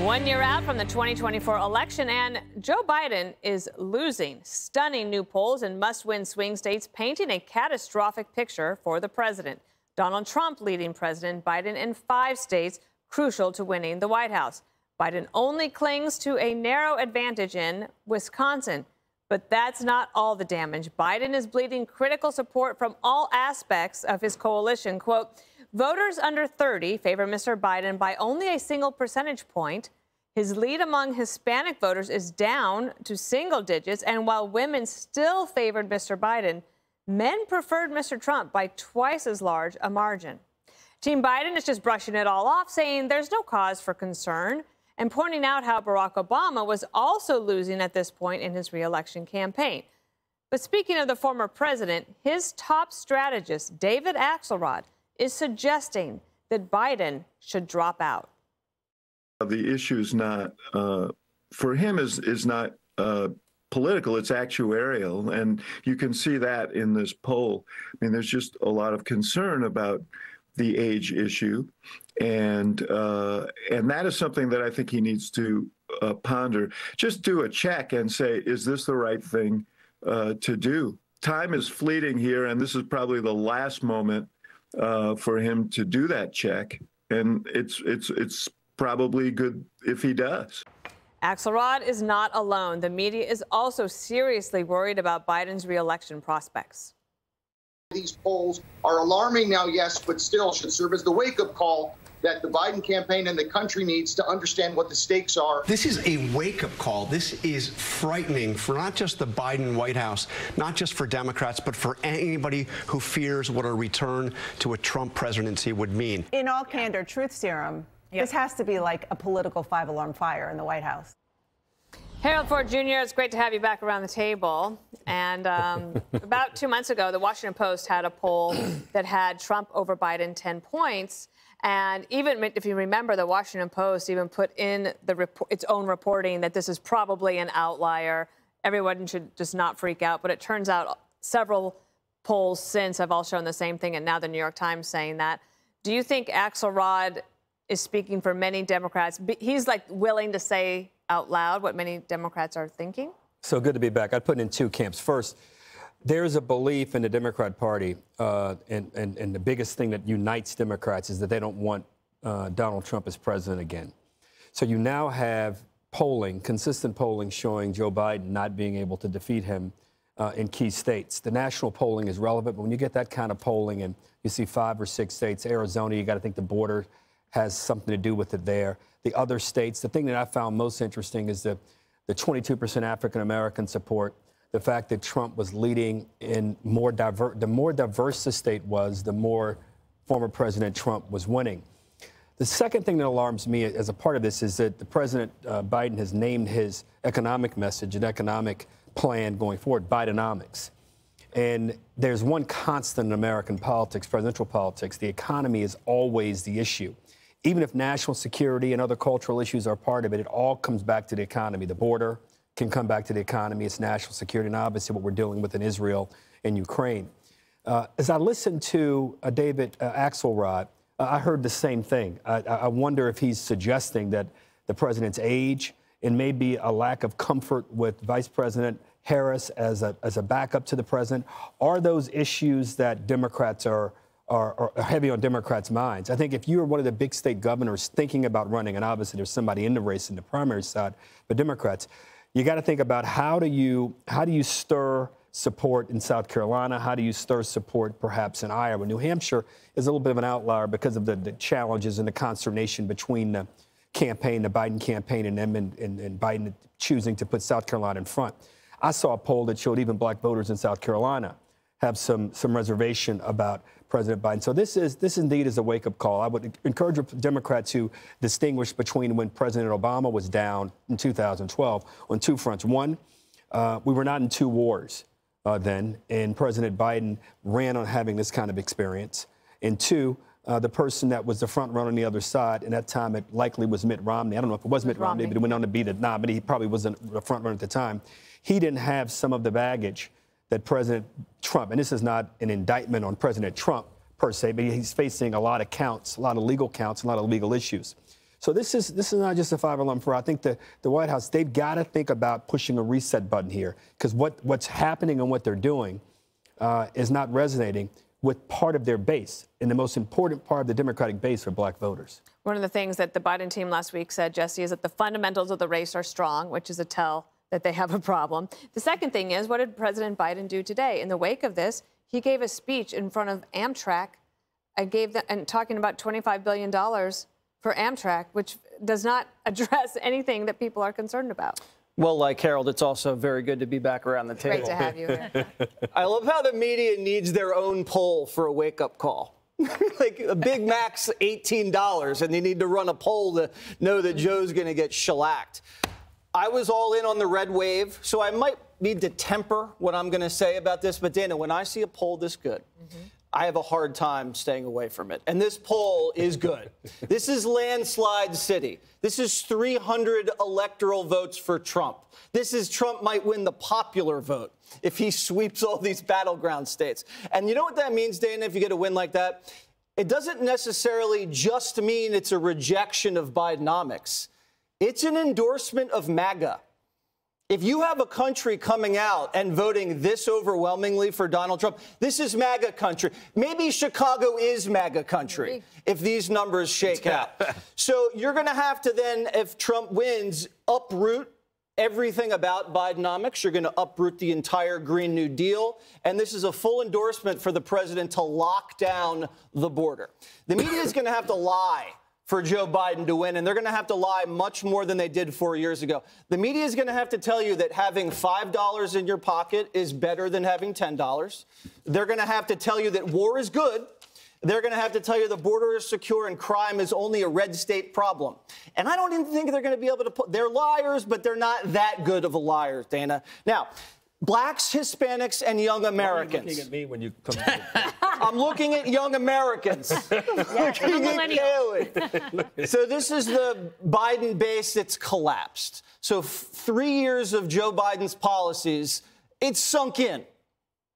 One year out from the 2024 election, and Joe Biden is losing. Stunning new polls in must win swing states painting a catastrophic picture for the president. Donald Trump leading President Biden in five states, crucial to winning the White House. Biden only clings to a narrow advantage in Wisconsin. But that's not all the damage. Biden is bleeding critical support from all aspects of his coalition. Quote, Voters under 30 favor Mr. Biden by only a single percentage point. His lead among Hispanic voters is down to single digits. And while women still favored Mr. Biden, men preferred Mr. Trump by twice as large a margin. Team Biden is just brushing it all off, saying there's no cause for concern, and pointing out how Barack Obama was also losing at this point in his reelection campaign. But speaking of the former president, his top strategist, David Axelrod, is suggesting that Biden should drop out. The issue is not uh, for him is is not uh, political; it's actuarial, and you can see that in this poll. I mean, there's just a lot of concern about the age issue, and uh, and that is something that I think he needs to uh, ponder. Just do a check and say, is this the right thing uh, to do? Time is fleeting here, and this is probably the last moment uh, for him to do that check, and it's it's it's probably good if he does. Axelrod is not alone. The media is also seriously worried about Biden's reelection prospects. These polls are alarming now, yes, but still should serve as the wake up call that the Biden campaign and the country needs to understand what the stakes are. This is a wake up call. This is frightening for not just the Biden White House, not just for Democrats, but for anybody who fears what a return to a Trump presidency would mean. In all candor, truth serum, yep. this has to be like a political five alarm fire in the White House. Harold Ford Jr., it's great to have you back around the table. And um, about two months ago, the Washington Post had a poll that had Trump over Biden 10 points. And even if you remember, the Washington Post even put in the its own reporting that this is probably an outlier. Everyone should just not freak out. But it turns out several polls since have all shown the same thing, and now the New York Times saying that. Do you think Axelrod is speaking for many Democrats? He's like willing to say out loud what many Democrats are thinking. So good to be back. I'd put it in two camps. First, there's a belief in the Democrat Party, uh, and, and, and the biggest thing that unites Democrats is that they don't want uh, Donald Trump as president again. So you now have polling, consistent polling, showing Joe Biden not being able to defeat him uh, in key states. The national polling is relevant, but when you get that kind of polling and you see five or six states, Arizona, you got to think the border has something to do with it there. The other states, the thing that I found most interesting is the, the 22% African American support the fact that Trump was leading in more diverse, the more diverse the state was, the more former President Trump was winning. The second thing that alarms me as a part of this is that the President uh, Biden has named his economic message and economic plan going forward Bidenomics. And there's one constant in American politics, presidential politics the economy is always the issue. Even if national security and other cultural issues are part of it, it all comes back to the economy, the border, can come back to the economy, it's national security, and obviously what we're dealing with in Israel and Ukraine. Uh, as I listened to uh, David uh, Axelrod, I heard the same thing. I, I, wonder if he's suggesting that the president's age and maybe a lack of comfort with Vice President Harris as a, as a backup to the president are those issues that Democrats are, are, are heavy on Democrats' minds. I think if you were one of the big state governors thinking about running, and obviously there's somebody in the race in the primary side, but Democrats, you got to think about how do you how do you stir support in South Carolina? How do you stir support perhaps in Iowa? New Hampshire is a little bit of an outlier because of the, the challenges and the consternation between the campaign, the Biden campaign, and them, and, and, and Biden choosing to put South Carolina in front. I saw a poll that showed even black voters in South Carolina have some some reservation about President Biden. So this is this indeed is a wake up call. I would encourage Democrats to distinguish between when President Obama was down in 2012 on two fronts. One, uh, we were not in two wars uh, then, and President Biden ran on having this kind of experience. And two, uh, the person that was the front runner on the other side, and that time it likely was Mitt Romney. I don't know if it was Mitt, Mitt Romney, Romney, but it went on to be the nah, but he probably wasn't the front runner at the time. He didn't have some of the baggage that President Trump, and this is not an indictment on President Trump per se, but he's facing a lot of counts, a lot of legal counts, a lot of legal issues. So this is this is not just a five alarm fire. I think the, the White House they've got to think about pushing a reset button here because what what's happening and what they're doing uh, is not resonating with part of their base and the most important part of the Democratic base are black voters. One of the things that the Biden team last week said, Jesse, is that the fundamentals of the race are strong, which is a tell that they have a problem. The second thing is, what did President Biden do today? In the wake of this, he gave a speech in front of Amtrak and gave the, and talking about $25 billion for Amtrak, which does not address anything that people are concerned about. Well, like Harold, it's also very good to be back around the table. Great to have you here. I love how the media needs their own poll for a wake up call. like a Big Mac's $18, and they need to run a poll to know that Joe's going to get shellacked. I was all in on the red wave, so I might need to temper what I'm going to say about this. But Dana, when I see a poll this good, mm-hmm. I have a hard time staying away from it. And this poll is good. this is landslide city. This is 300 electoral votes for Trump. This is Trump might win the popular vote if he sweeps all these battleground states. And you know what that means, Dana, if you get a win like that? It doesn't necessarily just mean it's a rejection of Bidenomics. It's an endorsement of MAGA. If you have a country coming out and voting this overwhelmingly for Donald Trump, this is MAGA country. Maybe Chicago is MAGA country if these numbers shake out. so you're going to have to then, if Trump wins, uproot everything about Bidenomics. You're going to uproot the entire Green New Deal. And this is a full endorsement for the president to lock down the border. The media is going to have to lie for Joe Biden to win, and they're going to have to lie much more than they did four years ago. The media is going to have to tell you that having $5 in your pocket is better than having $10. They're going to have to tell you that war is good. They're going to have to tell you the border is secure and crime is only a red state problem. And I don't even think they're going to be able to put, they're liars, but they're not that good of a liar, Dana. Now, blacks, Hispanics, and young Americans. looking at me when you come. I'm looking at young Americans. looking at Kayleigh. so this is the Biden base that's collapsed. So three years of Joe Biden's policies, it's sunk in.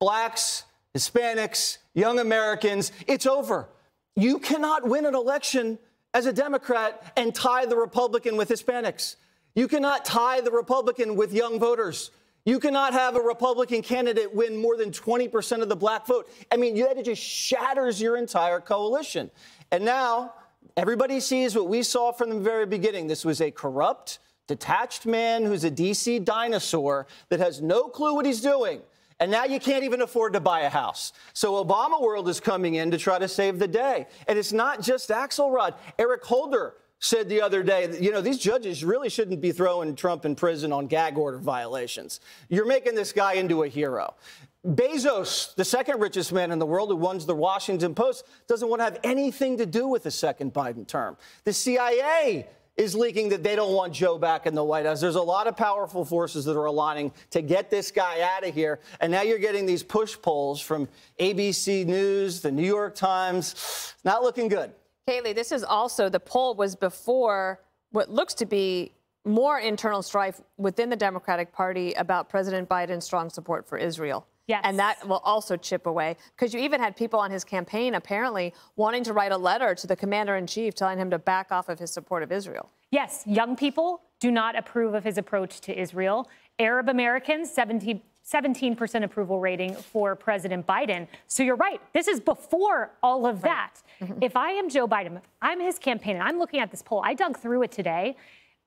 Blacks, Hispanics, young Americans, it's over. You cannot win an election as a Democrat and tie the Republican with Hispanics. You cannot tie the Republican with young voters. You cannot have a Republican candidate win more than 20% of the black vote. I mean, that just shatters your entire coalition. And now everybody sees what we saw from the very beginning. This was a corrupt, detached man who's a DC dinosaur that has no clue what he's doing. And now you can't even afford to buy a house. So Obama World is coming in to try to save the day. And it's not just Axelrod. Eric Holder said the other day you know, these judges really shouldn't be throwing Trump in prison on gag order violations. You're making this guy into a hero. Bezos, the second richest man in the world who runs the Washington Post, doesn't want to have anything to do with the second Biden term. The CIA is leaking that they don't want Joe back in the White House. There's a lot of powerful forces that are aligning to get this guy out of here. And now you're getting these push polls from ABC News, the New York Times. Not looking good. Kayleigh, this is also the poll was before what looks to be more internal strife within the Democratic Party about President Biden's strong support for Israel. Yes. And that will also chip away because you even had people on his campaign apparently wanting to write a letter to the commander in chief telling him to back off of his support of Israel. Yes, young people do not approve of his approach to Israel. Arab Americans, 70 17% approval rating for President Biden. So you're right. This is before all of right. that. Mm-hmm. If I am Joe Biden, I'm his campaign, and I'm looking at this poll, I dug through it today.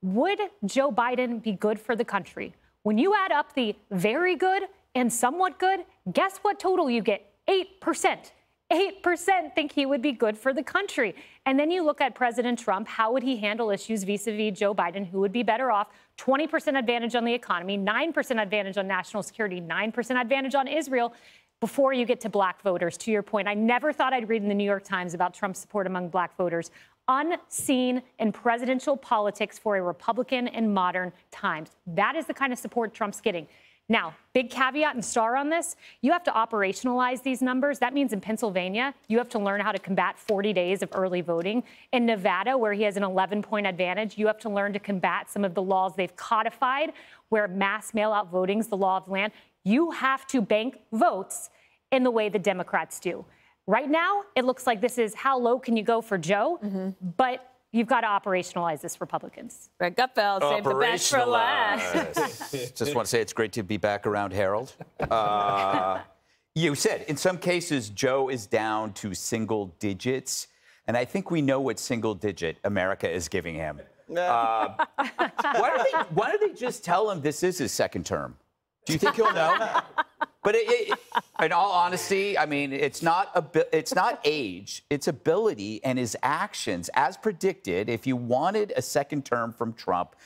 Would Joe Biden be good for the country? When you add up the very good and somewhat good, guess what total you get? 8%. 8% think he would be good for the country. And then you look at President Trump, how would he handle issues vis a vis Joe Biden, who would be better off? 20% advantage on the economy, 9% advantage on national security, 9% advantage on Israel before you get to black voters. To your point, I never thought I'd read in the New York Times about Trump's support among black voters. Unseen in presidential politics for a Republican in modern times. That is the kind of support Trump's getting. Now, big caveat and star on this you have to operationalize these numbers. That means in Pennsylvania, you have to learn how to combat 40 days of early voting. In Nevada, where he has an 11 point advantage, you have to learn to combat some of the laws they've codified, where mass mail out voting is the law of the land. You have to bank votes in the way the Democrats do. Right now, it looks like this is how low can you go for Joe? Mm-hmm. But You've got to operationalize this, Republicans. Greg Gutfeld, save the best for last. Just want to say it's great to be back around Harold. Uh, you said in some cases Joe is down to single digits, and I think we know what single digit America is giving him. Uh, why, don't they, why don't they just tell him this is his second term? Do you think he'll know? But it, it, in all honesty, I mean, it's not a, it's not age, it's ability and his actions, as predicted. If you wanted a second term from Trump,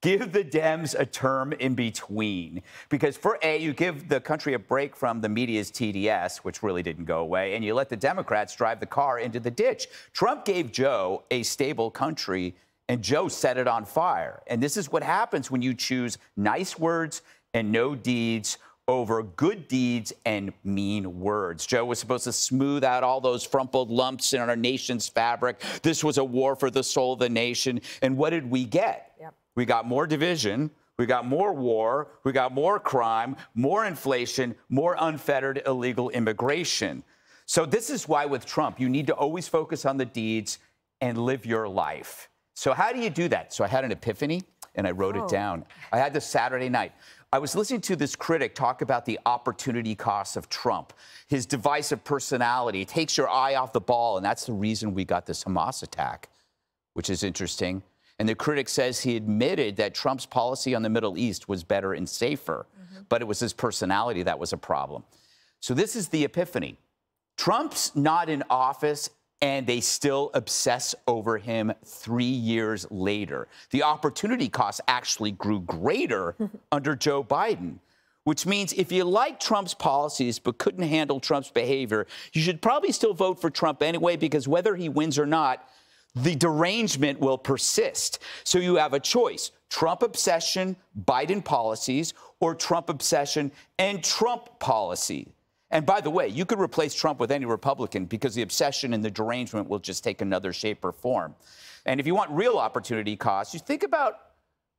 give the Dems a term in between. Because for A, you give the country a break from the media's TDS, which really didn't go away, and you let the Democrats drive the car into the ditch. Trump gave Joe a stable country, and Joe set it on fire. And this is what happens when you choose nice words and no deeds over good deeds and mean words. Joe was supposed to smooth out all those frumpled lumps in our nation's fabric. This was a war for the soul of the nation. And what did we get? Yep. We got more division. We got more war. We got more crime, more inflation, more unfettered illegal immigration. So, this is why with Trump, you need to always focus on the deeds and live your life. So, how do you do that? So, I had an epiphany and I wrote oh. it down. I had this Saturday night. I was listening to this critic talk about the opportunity cost of Trump, his divisive personality takes your eye off the ball, and that's the reason we got this Hamas attack, which is interesting. And the critic says he admitted that Trump's policy on the Middle East was better and safer, mm-hmm. but it was his personality that was a problem. So this is the epiphany. Trump's not in office and they still obsess over him three years later. The opportunity cost actually grew greater under Joe Biden, which means if you like Trump's policies but couldn't handle Trump's behavior, you should probably still vote for Trump anyway, because whether he wins or not, the derangement will persist. So you have a choice Trump obsession, Biden policies, or Trump obsession and Trump policy. And by the way, you could replace Trump with any Republican because the obsession and the derangement will just take another shape or form. And if you want real opportunity costs, you think about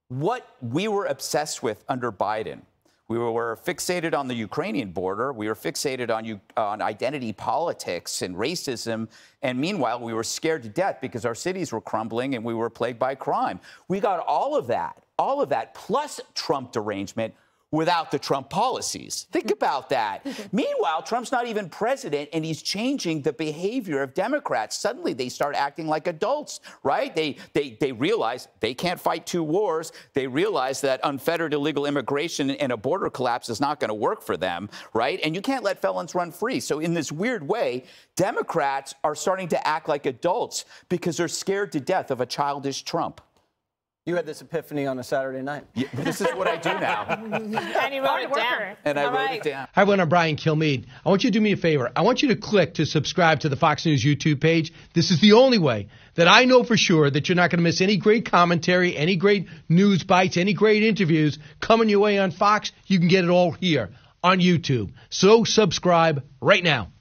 what we were obsessed with under Biden. We were fixated on the Ukrainian border. We were fixated on, on identity politics and racism. And meanwhile, we were scared to death because our cities were crumbling and we were plagued by crime. We got all of that, all of that, plus Trump derangement without the Trump policies. Think mm-hmm. about that. Mm-hmm. Meanwhile, Trump's not even president and he's changing the behavior of Democrats. Suddenly they start acting like adults, right? They they they realize they can't fight two wars. They realize that unfettered illegal immigration and a border collapse is not going to work for them, right? And you can't let felons run free. So in this weird way, Democrats are starting to act like adults because they're scared to death of a childish Trump. You had this epiphany on a Saturday night. Yeah, this is what I do now. and he wrote it down. And I All wrote right. it down. Hi, everyone. I'm Brian Kilmeade. I want you to do me a favor. I want you to click to subscribe to the Fox News YouTube page. This is the only way that I know for sure that you're not going to miss any great commentary, any great news bites, any great interviews coming your way on Fox. You can get it all here on YouTube. So subscribe right now.